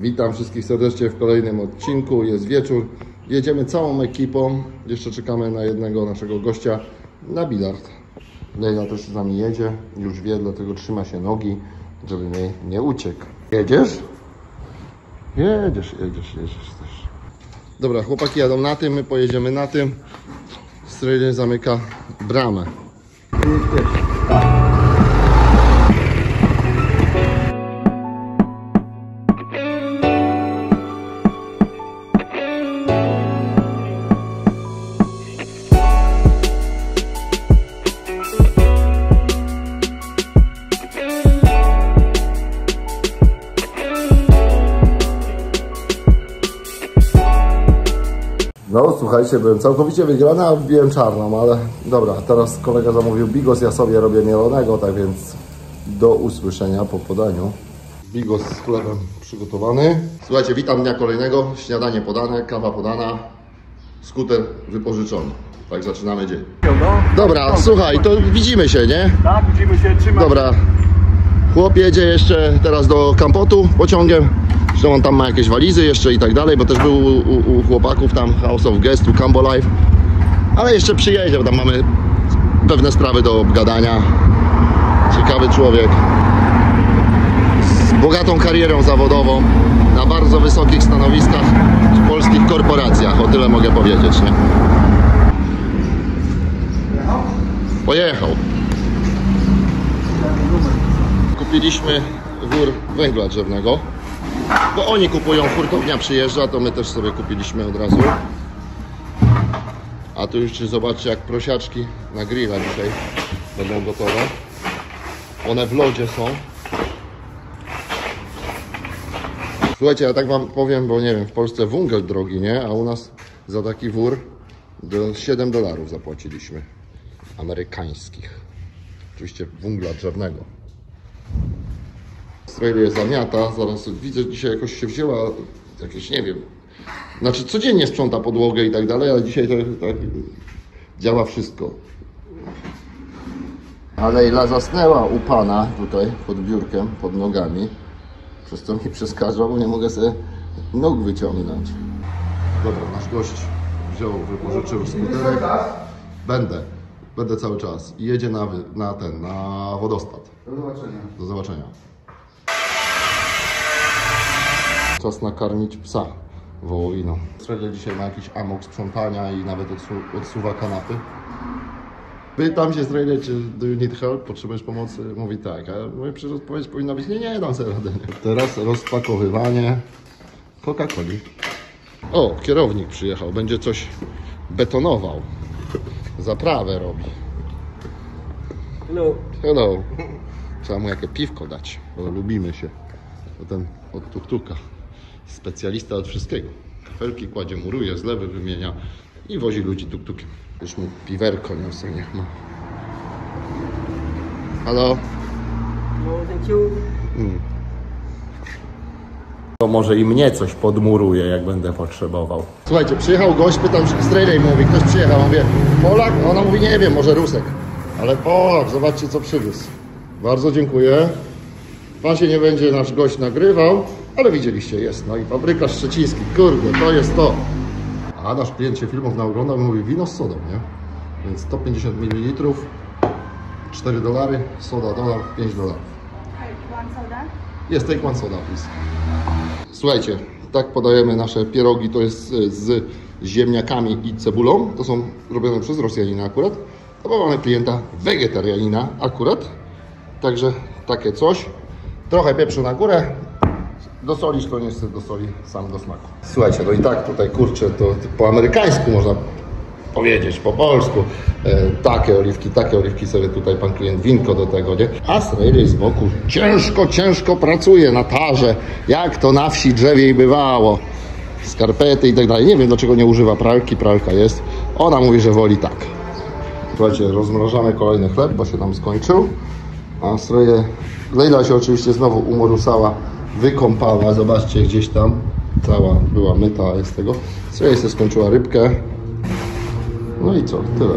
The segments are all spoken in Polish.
Witam wszystkich serdecznie w kolejnym odcinku. Jest wieczór. Jedziemy całą ekipą. Jeszcze czekamy na jednego naszego gościa na bilard. Leila też z nami jedzie. Już wie, dlatego trzyma się nogi, żeby mnie nie uciekł. Jedziesz? Jedziesz, jedziesz, jedziesz też. Dobra, chłopaki jadą na tym, my pojedziemy na tym. Strojny zamyka bramę. Słuchajcie, byłem całkowicie wygrany, a wbiłem czarną, ale dobra, teraz kolega zamówił bigos, ja sobie robię mielonego, tak więc do usłyszenia po podaniu. Bigos z chlebem przygotowany. Słuchajcie, witam dnia kolejnego, śniadanie podane, kawa podana, skuter wypożyczony. Tak zaczynamy dzień. No, Dobra, słuchaj, to widzimy się, nie? tak, widzimy się, trzymaj. Dobra. Chłop jedzie jeszcze teraz do Kampotu pociągiem. Zresztą on tam ma jakieś walizy jeszcze i tak dalej, bo też był u, u, u chłopaków tam House of Guest, u Life. Ale jeszcze przyjedzie, bo tam mamy pewne sprawy do obgadania. Ciekawy człowiek. Z bogatą karierą zawodową na bardzo wysokich stanowiskach w polskich korporacjach. O tyle mogę powiedzieć, nie? Pojechał. Kupiliśmy wór węgla drzewnego, bo oni kupują, hurtownia przyjeżdża, to my też sobie kupiliśmy od razu. A tu już zobaczcie jak prosiaczki na grilla dzisiaj będą gotowe. One w lodzie są. Słuchajcie, ja tak wam powiem, bo nie wiem, w Polsce węgiel drogi, nie? A u nas za taki wór do 7 dolarów zapłaciliśmy. Amerykańskich. Oczywiście węgla drzewnego. Australia zamiata, zaraz widzę, dzisiaj jakoś się wzięła, jakieś nie wiem, znaczy codziennie sprząta podłogę i tak dalej, ale dzisiaj to tak działa wszystko. Ale Leila zasnęła u pana tutaj pod biurkiem, pod nogami, przez co mi przeszkadza, bo nie mogę sobie nóg wyciągnąć. Dobra, nasz gość wziął, wypożyczył skuterek. Będę, będę cały czas i jedzie na, na ten, na wodospad. Do zobaczenia. Do zobaczenia. Czas nakarmić psa wołowiną. Australia dzisiaj ma jakiś amok sprzątania i nawet odsu- odsuwa kanapy. Pytam się Australia, czy do you need help? Potrzebujesz pomocy? Mówi tak, a moja przecież odpowiedź powinna być nie, nie, dam sobie radę. Teraz rozpakowywanie Coca-Coli. O, kierownik przyjechał, będzie coś betonował. Zaprawę robi. Hello. Hello. Trzeba mu jakie piwko dać, bo lubimy się. To ten od tuktuka. Specjalista od wszystkiego. Kafelki kładzie, muruje, zlewy wymienia i wozi ludzi tuktukiem. Już mu piwerko niosę, niech ma. Halo? No, thank you. To może i mnie coś podmuruje, jak będę potrzebował. Słuchajcie, przyjechał gość, pytam się, Strayday mówi, ktoś przyjechał, mówię, Polak? A ona mówi, nie wiem, może Rusek. Ale Polak, zobaczcie co przywiózł. Bardzo dziękuję. Pan się nie będzie nasz gość nagrywał, ale widzieliście, jest. No i fabryka szczeciński, kurde, to jest to. A nasz klient się filmów naoglądał i mówi, wino z sodą, nie? Więc 150 ml, 4 dolary, soda dolar, 5 dolarów. Jest take one soda, please. Słuchajcie, tak podajemy nasze pierogi, to jest e, z ziemniakami i cebulą. To są robione przez Rosjanina akurat. A bo mamy klienta wegetarianina akurat. Także takie coś. Trochę pieprzu na górę. Dosolisz to niestety dosoli sam do smaku. Słuchajcie, no i tak tutaj kurczę, to po amerykańsku można powiedzieć, po polsku. E, takie oliwki, takie oliwki sobie tutaj pan klient winko do tego, nie? A Srejlej z boku ciężko, ciężko pracuje na tarze, jak to na wsi drzewiej bywało. Skarpety i tak dalej. Nie wiem dlaczego nie używa pralki, pralka jest. Ona mówi, że woli tak. Słuchajcie, rozmrażamy kolejny chleb, bo się nam skończył. A stroje... Lejla się oczywiście znowu umorusała, wykąpała. Zobaczcie, gdzieś tam cała była myta jest tego. Sobie skończyła rybkę. No i co? Tyle.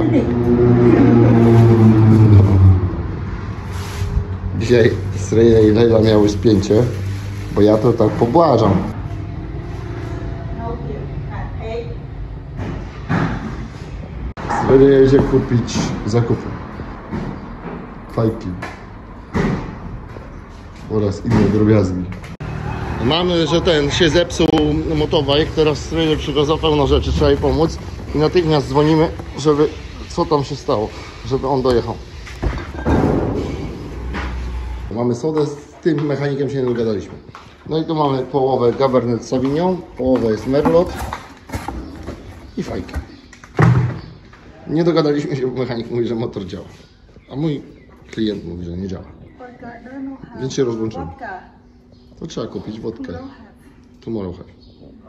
Dzisiaj Sreja i Lejla miały spięcie, Bo ja to tak pobłażam. Będę jedzie kupić zakupy. Fajki. Oraz inne drobiazgi. Mamy, że ten się zepsuł motowajk, teraz strony przywiozą pełno rzeczy, trzeba jej pomóc i natychmiast dzwonimy, żeby co tam się stało, żeby on dojechał. Mamy sodę, z tym mechanikiem się nie dogadaliśmy. No i tu mamy połowę Cabernet Sauvignon, połowę jest Merlot i fajka. Nie dogadaliśmy się, bo mechanik mówi, że motor działa, a mój klient mówi, że nie działa. Więc się rozłączymy. To trzeba kupić wodkę. Tomorrow have.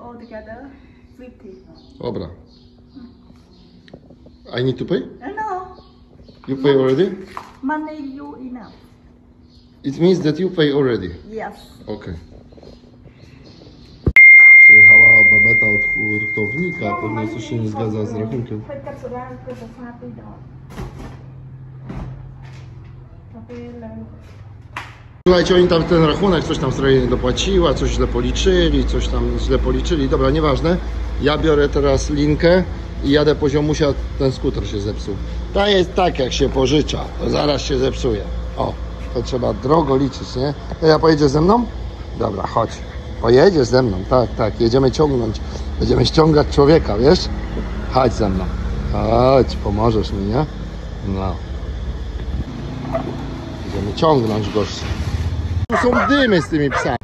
altogether 50. Dobra. I need to pay? No, You pay already? money you enough. It means that you pay already. Yes. Okej. Przyjechała babeta od hurtownika, pewnie coś się nie zgadza z rachunkiem. ពេទ្ Słuchajcie, oni tam ten rachunek, coś tam stroje nie dopłaciła, coś źle policzyli, coś tam źle policzyli. Dobra, nieważne. Ja biorę teraz linkę i jadę po ziomusia, ten skuter się zepsuł. To jest tak, jak się pożycza, to zaraz się zepsuje. O, to trzeba drogo liczyć, nie? To ja pojedziesz ze mną? Dobra, chodź. Pojedziesz ze mną, tak, tak, jedziemy ciągnąć. Będziemy ściągać człowieka, wiesz? Chodź ze mną. Chodź, pomożesz mi, nie? No. Będziemy ciągnąć gości. Tu są dymy z tymi psami.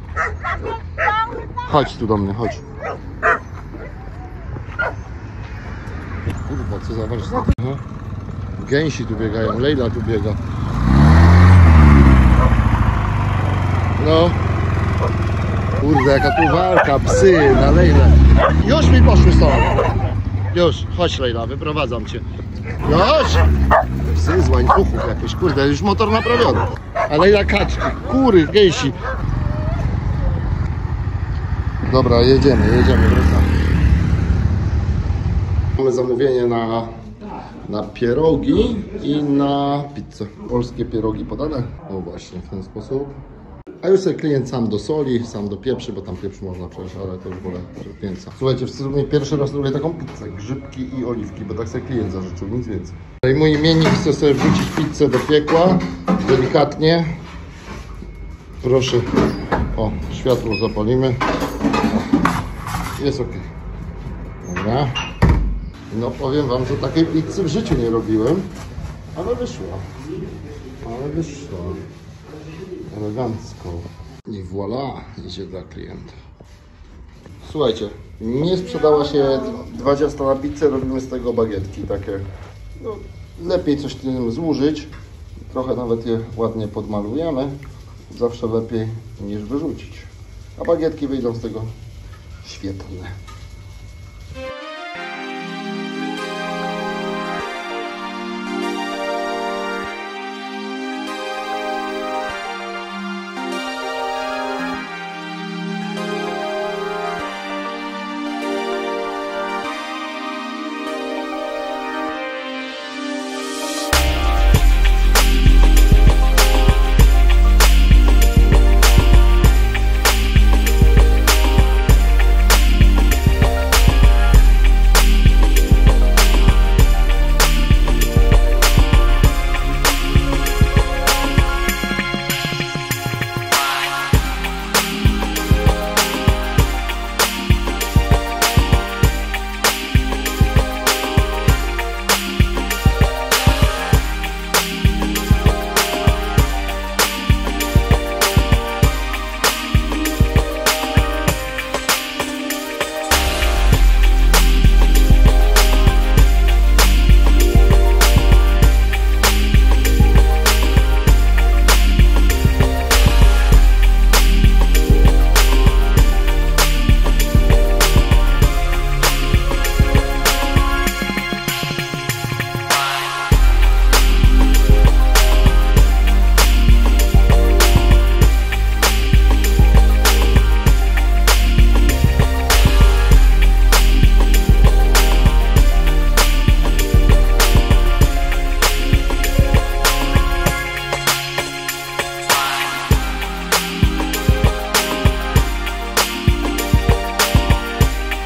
Chodź tu do mnie, chodź. Kurwa, co za warsztat. Gęsi tu biegają, Lejla tu biega. No. Kurde, jaka tu walka, psy na Lejlę. Już mi poszły stąd. Już, chodź Lejla, wyprowadzam cię. Już! Psy z łańcuchów jakieś, kurde, już motor naprawiony. A Lejla kaczki, kury, gęsi. Dobra, jedziemy, jedziemy, wracamy. Mamy zamówienie na, na pierogi i na pizzę. Polskie pierogi podane. O właśnie, w ten sposób. A już sobie klient sam do soli, sam do pieprzy, bo tam pieprz można przecież, ale to już wolę pięca. Słuchajcie, w sumie pierwszy raz robię taką pizzę, grzybki i oliwki, bo tak sobie klient zażyczył, nic więcej. I mój imiennik chce sobie wrzucić pizzę do piekła, delikatnie. Proszę, o, światło zapalimy. Jest ok. Dobra. No powiem wam, że takiej pizzy w życiu nie robiłem, ale wyszło. Ale wyszło. Elegancko. I voilà, idzie dla klienta. Słuchajcie, nie sprzedała się 20 na pizzę, robimy z tego bagietki takie. No, lepiej coś tym złużyć. Trochę nawet je ładnie podmalujemy. Zawsze lepiej niż wyrzucić. A bagietki wyjdą z tego świetne.